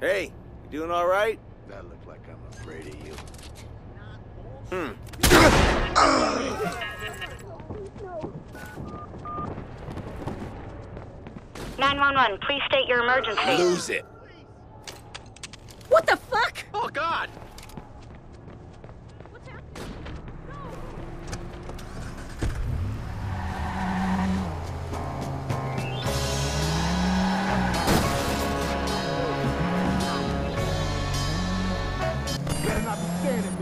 Hey, you doing all right? That look like I'm afraid of you. Hmm. 911, please state your emergency. Lose it. Aferin.